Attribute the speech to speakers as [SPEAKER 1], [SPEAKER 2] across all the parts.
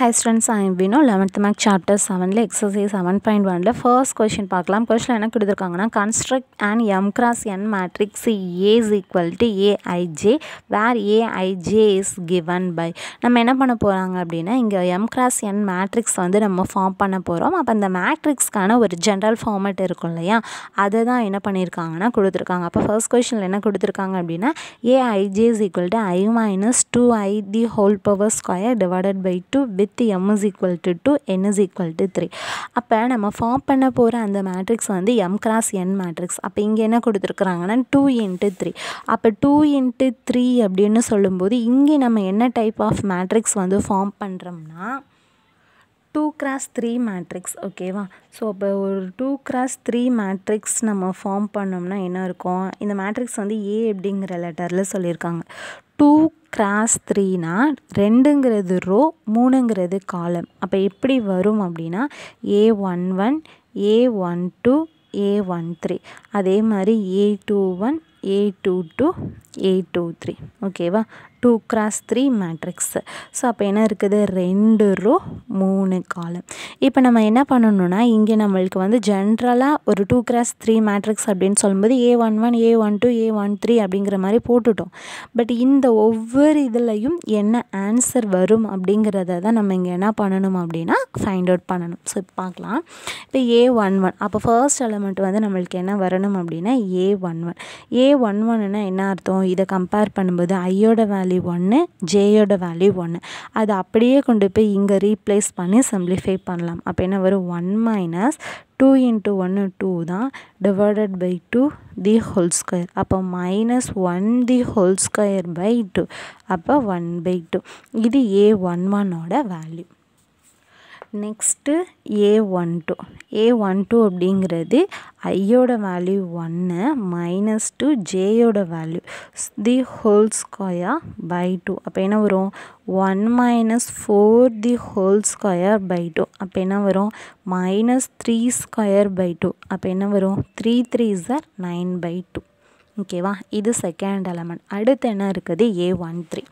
[SPEAKER 1] Hi students I'm Vino eleventh make chapter செவனில் exercise seven point ஒனில் first question பார்க்கலாம். Question என்ன கொடுத்துருக்காங்கன்னா construct and M cross N matrix A is equal to a i j where a i j is given by நம்ம என்ன பண்ண போகிறாங்க அப்படின்னா இங்கே எம் கிராஸ் என் மேட்ரிக்ஸ் வந்து நம்ம ஃபார்ம் பண்ண போகிறோம் அப்போ அந்த மேட்ரிக்ஸ்க்கான ஒரு ஜென்ரல் ஃபார்மேட் இருக்கும் இல்லையா? அதை தான் என்ன பண்ணியிருக்காங்கன்னா கொடுத்துருக்காங்க. அப்போ ஃபர்ஸ்ட் கொஷினில் என்ன கொடுத்துருக்காங்க அப்படின்னா a i j is equal to i minus two i the whole power square divided by two with M is equal to two N is equal to three அப்போ நம்ம ஃபார்ம் பண்ண போகிற அந்த மேட்ரிக்ஸ் வந்து எம் கிராஸ் என் matrix அப்போ இங்கே என்ன கொடுத்துருக்குறாங்கன்னா டூ இன்ட்டு த்ரீ அப்போ டூ இன்ட்டு த்ரீ அப்படின்னு சொல்லும்போது இங்கே நம்ம என்ன டைப் ஆஃப் மேட்ரிக்ஸ் வந்து ஃபார்ம் பண்ணுறோம்னா டூ கிராஸ் த்ரீ மேட்ரிக்ஸ் ஓகேவா ஸோ அப்போ ஒரு டூ கிராஸ் த்ரீ மேட்ரிக்ஸ் நம்ம ஃபார்ம் பண்ணோம்னா என்ன இருக்கும்? இந்த மேட்ரிக்ஸ் வந்து ஏ அப்படிங்கிற லெட்டரில் சொல்லியிருக்காங்க. டூ கிராஸ் த்ரீனா ரெண்டுங்கிறது ரோ மூணுங்கிறது காலம் அப்போ எப்படி வரும் அப்படின்னா a one one a one two a one three அதே மாதிரி a two one a two two a two three ஓகேவா two cross three matrix so அப்போ என்ன இருக்குது? ரெண்டு ரோ மூணு காலம் இப்போ நம்ம என்ன பண்ணணும்னா இங்கே நம்மளுக்கு வந்து ஜென்ரலாக ஒரு டூ கிராஸ் த்ரீ மேட்ரிக்ஸ் அப்படின்னு சொல்லும்போது a one one a one two a one three அப்படிங்கிற மாதிரி போட்டுட்டோம். பட் இந்த ஒவ்வொரு இதுலையும் என்ன ஆன்சர் வரும் அப்படிங்கிறத தான் நம்ம இங்கே என்ன பண்ணணும் அப்படின்னா ஃபைண்ட் அவுட் பண்ணணும். ஸோ இப்போ பார்க்கலாம். இப்போ ஏ ஒன் ஒன் அப்போ ஃபர்ஸ்ட் எலமெண்ட் வந்து நம்மளுக்கு என்ன வரணும் அப்படின்னா a one one a one ஒன்னுன்னா என்ன அர்த்தம்? இதை கம்பேர் பண்ணும்போது ஐயோட வேல்யூ ஒன்று ஜேயோட வேல்யூ ஒன்று அது அப்படியே கொண்டு போய் இங்கே ரீப்ளேஸ் பண்ணி சிம்ப்ளிஃபை பண்ணலாம். அப்போ என்ன வரும்? ஒன் மைனஸ் டூ இன்ட்டு ஒன்று டூ தான் divided by two the whole square அப்போ minus one the whole square by two அப்போ ஒன் பை டூ இது ஏ ஒன் ஒன்னோட value next a one two a one two அப்படிங்கிறது ஐயோட value ஒன்று minus two ஜேயோட value the whole square by two அப்போ என்ன வரும்? One minus four the whole square by two அப்போ என்ன வரும்? Minus three square by two அப்போ என்ன வரும்? Three three are nine by two ஓகேவா? இது செகண்ட் எலமெண்ட் அடுத்து என்ன இருக்குது? ஏ ஒன் த்ரீ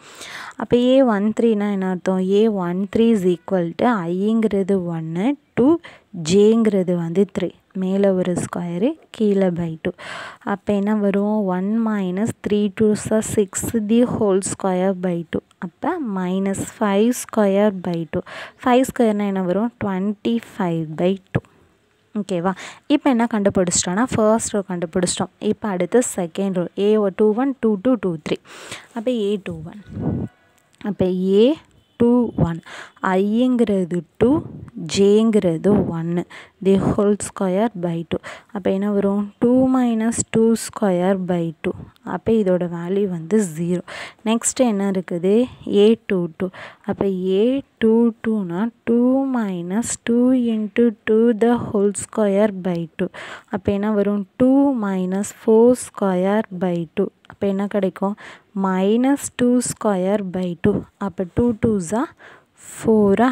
[SPEAKER 1] அப்போ ஏ ஒன் த்ரீனா என்ன அர்த்தம்? A one three is equal to ஐங்கிறது ஒன்று டூ ஜேங்கிறது வந்து த்ரீ மேலே ஒரு ஸ்கொயரு கீழே பை டூ அப்போ என்ன வரும்? One minus three two are six the whole square by two அப்போ minus five square by two five ஸ்கொயர்னால் என்ன வரும்? டுவெண்ட்டி ஃபைவ் பை டூ ஓகேவா இப்போ என்ன கண்டுபிடிச்சிட்டோன்னா ஃபர்ஸ்ட் ரோ கண்டுபிடிச்சிட்டோம். இப்போ அடுத்து second row A two one two two two three அப்போ ஏ டூ ஒன் அப்போ ஏ டூ ஒன் ஐங்கிறது டூ ஜேங்கிறது ஒன்று the whole square by two அப்போ என்ன வரும்? Two minus two square by two அப்போ இதோட வேல்யூ வந்து ஜீரோ நெக்ஸ்ட் என்ன இருக்குது? ஏ டூ டூ அப்போ ஏ டூ டூனா two minus two into two the whole square by two அப்போ என்ன வரும்? Two minus four square by two அப்போ என்ன கிடைக்கும்? Minus two square by two அப்போ டூ டூஸா ஃபோரா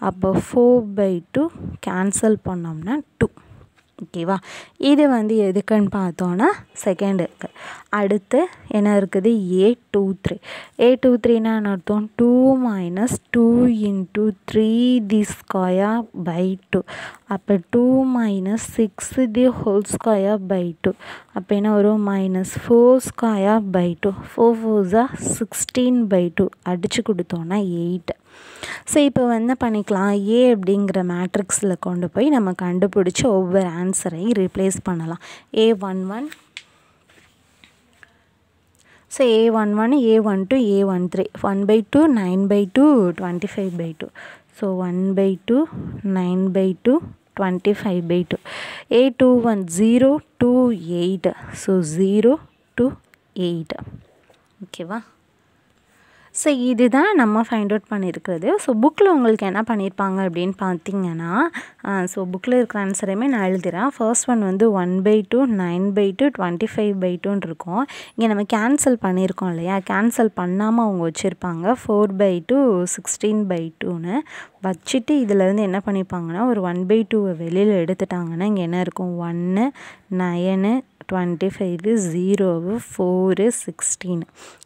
[SPEAKER 1] அப்போ ஃபோர் பை டூ கேன்சல் பண்ணோம்னா டூ ஓகேவா இது வந்து எதுக்குன்னு பார்த்தோன்னா செகண்ட் இருக்குது அடுத்து என்ன இருக்குது? A two three A two த்ரீனா என்ன அர்த்தம்? Two minus two into three the square by two அப்போ two minus six the whole square by two அப்போ என்ன வரும்? Minus four square by two four ஃபோர்ஸாக சிக்ஸ்டீன் பை டூ அடித்து கொடுத்தோன்னா eight so இப்போ என்ன பண்ணிக்கலாம்? ஏ அப்படிங்கிற மேட்ரிக்ஸில் கொண்டு போய் நம்ம கண்டுபிடிச்சி ஒவ்வொரு ஆன்சரையும் ரீப்ளேஸ் பண்ணலாம். A one one so A one one A one two A one three one by two nine by two twenty five by two so one by two nine by two twenty five by two A two one zero two eight so zero two eight ஓகேவா so இதுதான் நம்ம find out பண்ணியிருக்கிறது. So புக்கில் உங்களுக்கு என்ன பண்ணியிருப்பாங்க அப்படின்னு பார்த்தீங்கன்னா ஸோ புக்கில் இருக்கிற ஆன்சரையுமே நான் எழுதுகிறேன் ஃபர்ஸ்ட் ஒன் வந்து one by two nine by two twenty five by டூன்னு இருக்கும். இங்கே நம்ம கேன்சல் பண்ணியிருக்கோம் இல்லையா? கேன்சல் பண்ணாமல் அவங்க வச்சுருப்பாங்க. Four by two sixteen by டூன்னு வச்சுட்டு இதிலேருந்து என்ன பண்ணிப்பாங்கன்னா ஒரு ஒன் பை டூவை வெளியில் எடுத்துட்டாங்கன்னா இங்கே என்ன இருக்கும்? ஒன்று nine twenty five zero four sixteen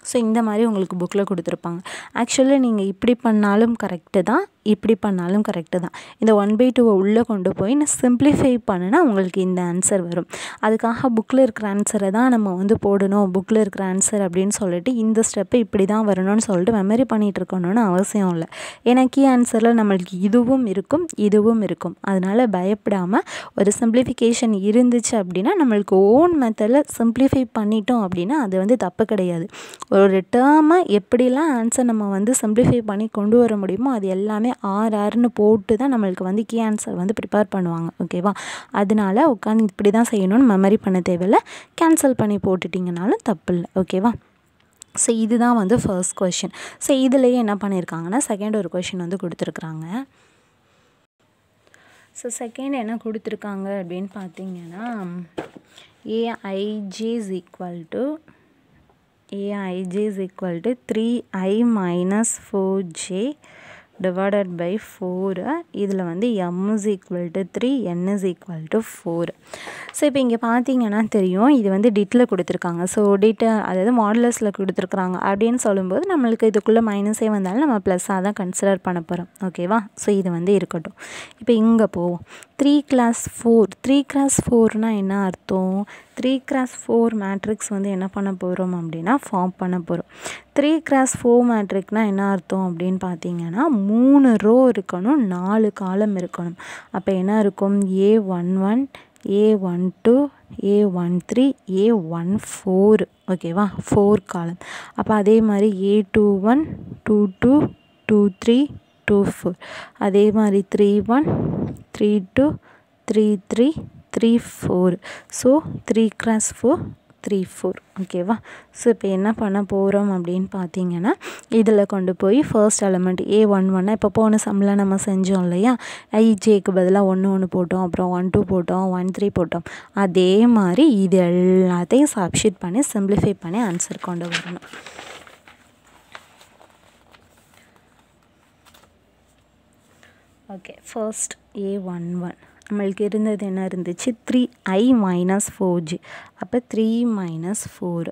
[SPEAKER 1] so இந்த மாதிரி உங்களுக்கு புக்கில் கொடுத்துருப்பாங்க. ஆக்சுவலாக நீங்கள் இப்படி பண்ணாலும் கரெக்டு தான் இப்படி பண்ணாலும் கரெக்டு தான். இந்த ஒன் பை டூவை உள்ளே கொண்டு போய் நான் சிம்பிளிஃபை பண்ணினா உங்களுக்கு இந்த ஆன்சர் வரும். அதுக்காக புக்கில் இருக்கிற ஆன்சரை தான் நம்ம வந்து போடணும். புக்கில் இருக்கிற ஆன்சர் அப்படின்னு சொல்லிட்டு இந்த ஸ்டெப்பு இப்படி தான் வரணும்னு சொல்லிட்டு மெமரி பண்ணிகிட்டு இருக்கணும்னு அவசியம் இல்லை. ஏன்னா கீ ஆன்சரில் நம்மளுக்கு இதுவும் இருக்கும் இதுவும் இருக்கும். அதனால் பயப்படாமல் ஒரு சிம்பிளிஃபிகேஷன் இருந்துச்சு அப்படின்னா நம்மளுக்கு ஓன் மெத்தடில் சிம்ப்ளிஃபை பண்ணிட்டோம் அப்படின்னா அது வந்து தப்பு கிடையாது. ஒரு டேர்மை எப்படிலாம் ஆன்சர் நம்ம வந்து சிம்ப்ளிஃபை பண்ணி கொண்டு வர முடியுமோ அது எல்லாமே ஆர் ஆர்னு போட்டு தான் நம்மளுக்கு வந்து கீ ஆன்சர் வந்து ப்ரிப்பேர் பண்ணுவாங்க. ஓகேவா அதனால உட்காந்து இப்படி தான் செய்யணும்னு மெமரி பண்ண தேவையில்ல. கேன்சல் பண்ணி போட்டுட்டிங்கனாலும் தப்பு இல்லை. ஓகேவா ஸோ இதுதான் வந்து ஃபர்ஸ்ட் கொஷின் ஸோ இதுலேயே என்ன பண்ணியிருக்காங்கன்னா செகண்ட் ஒரு கொஷின் வந்து கொடுத்துருக்குறாங்க. ஸோ செகண்ட் என்ன கொடுத்துருக்காங்க அப்படின்னு பார்த்தீங்கன்னா aij is equal to aij is equal to three I minus four J divided by four இதில் வந்து m is equal to three n is equal to four so இப்போ இங்கே பார்த்தீங்கன்னா தெரியும் இது வந்து டிட்டில் கொடுத்துருக்காங்க. ஸோ டிட்டு அதாவது மாடலஸில் கொடுத்துருக்குறாங்க. அப்படின்னு சொல்லும்போது நம்மளுக்கு இதுக்குள்ளே மைனஸே வந்தாலும் நம்ம ப்ளஸ்ஸாக தான் கன்சிடர் பண்ண போகிறோம் ஓகேவா ஸோ இது வந்து இருக்கட்டும். இப்போ இங்கே போவோம். Three cross four three cross ஃபோர்னால் என்ன அர்த்தம்? த்ரீ கிராஸ் ஃபோர் மேட்ரிக்ஸ் வந்து என்ன பண்ண போகிறோம் அப்படின்னா ஃபார்ம் பண்ண போகிறோம் த்ரீ கிராஸ் ஃபோர் மேட்ரிக்னால் என்ன அர்த்தம் அப்படின்னு பார்த்தீங்கன்னா மூணு ரோ இருக்கணும் நாலு காலம் இருக்கணும். அப்போ என்ன இருக்கும்? A one one A one two A one three A one four ஓகேவா ஃபோர் காலம் அப்போ அதே மாதிரி A two one two two two three two four அதே மாதிரி three one three two three three three four so three cross four three four ஓகேவா so இப்போ என்ன பண்ண போகிறோம் அப்படின்னு பார்த்தீங்கன்னா இதில் கொண்டு போய் ஃபர்ஸ்ட் எலமெண்ட் ஏ ஒன் ஒன்னா இப்போ போன சம்மில் நம்ம செஞ்சோம் இல்லையா? ஐஜேக்கு பதிலாக ஒன்று ஒன்று போட்டோம். அப்புறம் ஒன் டூ போட்டோம். ஒன் த்ரீ போட்டோம். அதே மாதிரி இது எல்லாத்தையும் சப்ஷீட் பண்ணி சிம்பிளிஃபை பண்ணி ஆன்சர் கொண்டு வரணும். Okay first A one one நம்மளுக்கு இருந்தது என்ன இருந்துச்சு? Three I minus four J அப்போ three minus four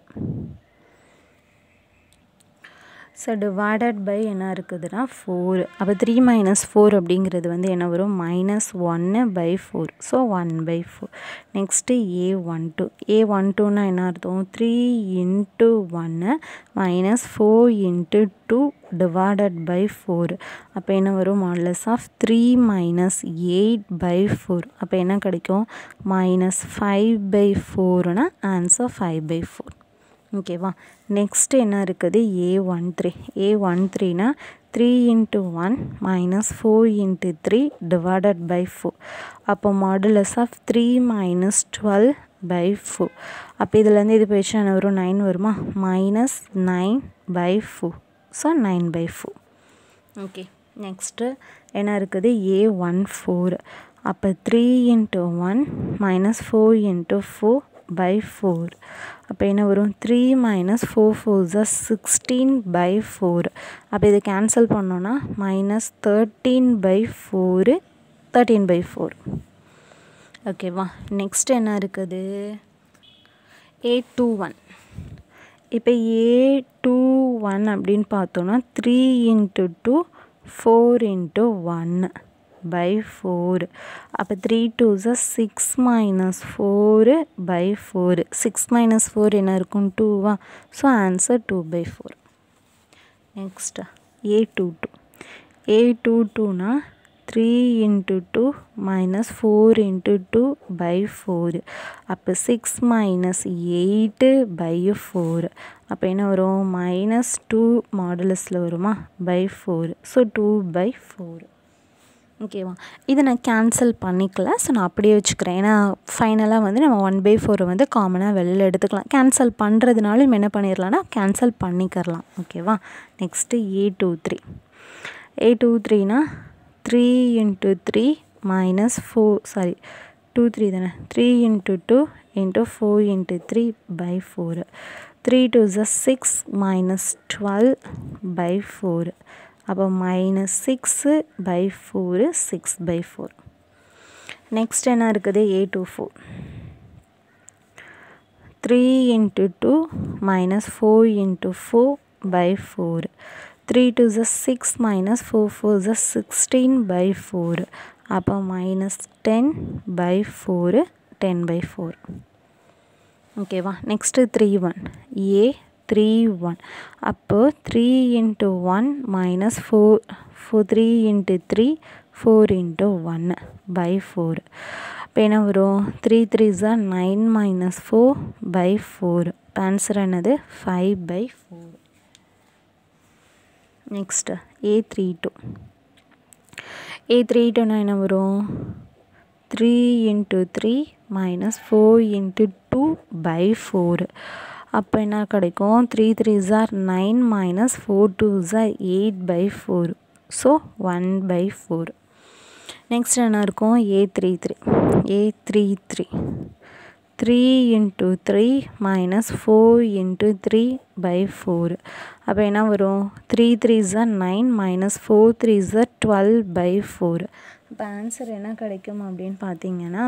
[SPEAKER 1] so divided by என்ன இருக்குதுன்னா ஃபோர் அப்போ த்ரீ மைனஸ் ஃபோர் அப்படிங்கிறது வந்து என்ன வரும்? மைனஸ் ஒன்று by four so one by four next A one two A one டூனா என்ன அர்த்தம்? த்ரீ இன்ட்டு ஒன்று minus four into two divided by four அப்போ என்ன வரும்? Modulus of three minus eight by four அப்போ என்ன கிடைக்கும்? மைனஸ் ஃபைவ் பை ஃபோர்னா ஆன்சர் ஃபைவ் பை ஃபோர் ஓகேவா நெக்ஸ்ட் என்ன இருக்குது? A one three A one த்ரீனா three into one minus four into three divided by four அப்போ modulus of three minus twelve by four அப்போ இதுலேருந்து இது போயிடுச்சு என்ன வரும்? நைன் வருமா? Minus nine by four so nine by four okay next என்ன இருக்குது? ஏ ஒன் ஃபோர் அப்போ three into one minus four into four by four அப்போ என்ன வரும்? Three minus four four are sixteen by four அப்போ இதை கேன்சல் பண்ணோன்னா minus thirteen by four thirteen by four ஓகேவா நெக்ஸ்ட் என்ன இருக்குது? ஏ டூ ஒன் இப்போ ஏ டூ ஒன் அப்படின்னு பார்த்தோன்னா three into two four into ஒன்று பை ஃபோர் அப்போ three two are six minus four by four six minus four என்ன இருக்கும்? டூவா so answer two by four next A two two A two டூனா three into two minus four into two by four அப்போ six minus eight by four அப்போ என்ன வரும்? Minus two மாடலஸில் வருமா? By four so two by four ஓகேவா இதை நான் கேன்சல் பண்ணிக்கல. ஸோ நான் அப்படியே வச்சுக்கிறேன். ஏன்னா ஃபைனலாக வந்து நம்ம ஒன் பை ஃபோரை வந்து காமனாக வெளியில் எடுத்துக்கலாம். கேன்சல் பண்ணுறதுனால நம்ம என்ன பண்ணிடலாம்னா கேன்சல் பண்ணிக்கிறலாம். ஓகேவா next A two three A two த்ரீனா three into three minus four sorry two three தானே? Three into two into four into three by four three two are six minus twelve by four அப்போ minus six by four six by four next என்ன இருக்குது A two four three into two minus four into four by four three two are six minus four four are sixteen by four அப்போ minus ten by four ten by four ஓகேவா next three one A three one அப்போது three into one minus four four three into three four into ஒன்று by four இப்போ என்ன வரும் three three are nine minus four by four answer என்னது five by four next A three two A three டூனா என்ன வரும்? Three into three minus four into two by four அப்போ என்ன கிடைக்கும்? Three three are nine minus four two are eight by four so one by four next என்ன இருக்கும்? A three three A three three three into three minus four into three by four அப்போ என்ன வரும்? Three three are nine minus four three are twelve by four இப்போ answer என்ன கிடைக்கும் அப்படின்னு பார்த்தீங்கன்னா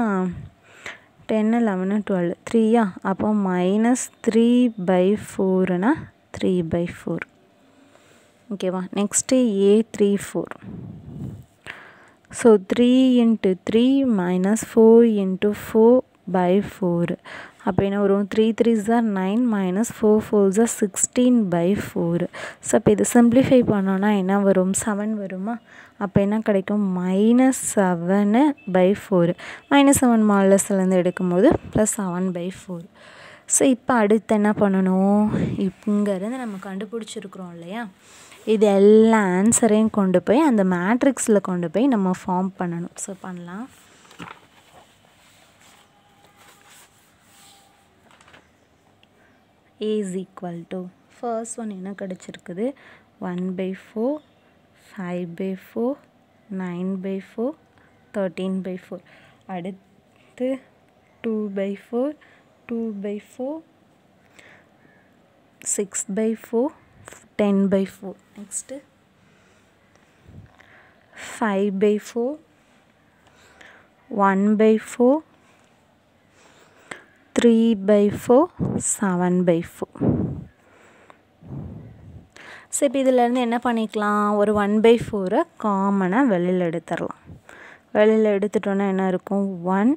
[SPEAKER 1] டென்னு லெவனு டுவெல் த்ரீயா அப்போ மைனஸ் த்ரீ பை ஃபோருனா த்ரீ பை ஃபோர் ஓகேவா next A three four so three into three minus four into four by four அப்போ என்ன வரும் three three are nine minus four four are sixteen by four so இப்போ இது simplify பண்ணோன்னா என்ன வரும்? செவன் வருமா? அப்போ என்ன கிடைக்கும்? Minus seven by four minus seven மாலஸ்லேருந்து எடுக்கும்போது plus seven by four so இப்போ அடுத்து என்ன பண்ணணும்? இங்கேருந்து நம்ம கண்டுபிடிச்சிருக்கிறோம் இல்லையா? இது எல்லா ஆன்சரையும் கொண்டு போய் அந்த மேட்ரிக்ஸில் கொண்டு போய் நம்ம ஃபார்ம் பண்ணணும். ஸோ பண்ணலாம். A is equal to first one என்ன கிடச்சிருக்குது? One by four five by four nine by four thirteen by four அடுத்து two by four two by four six by four ten by four next five by four one by four three by four seven by four so இப்போ இதிலேருந்து என்ன பண்ணிக்கலாம்? ஒரு one by ஃபோரை காமனாக வெளியில் எடுத்துடலாம். வெளியில் எடுத்துட்டோன்னா என்ன இருக்கும்? One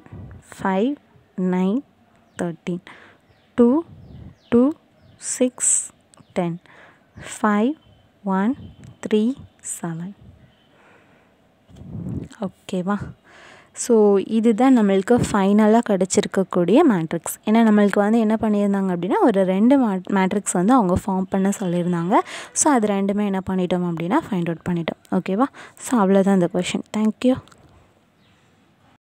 [SPEAKER 1] five nine thirteen two two six ten five one three seven ஓகேவா ஸோ இதுதான் நம்மளுக்கு ஃபைனலாக கிடச்சிருக்கக்கூடிய மேட்ரிக்ஸ் ஏன்னா நம்மளுக்கு வந்து என்ன பண்ணியிருந்தாங்க அப்படின்னா ஒரு ரெண்டு மேட்ரிக்ஸ் வந்து அவங்க ஃபார்ம் பண்ண சொல்லியிருந்தாங்க. ஸோ அது ரெண்டுமே என்ன பண்ணிட்டோம் அப்படின்னா ஃபைண்ட் அவுட் பண்ணிட்டோம். ஓகேவா ஸோ அவ்வளோதான் இந்த கொஷின் தேங்க்யூ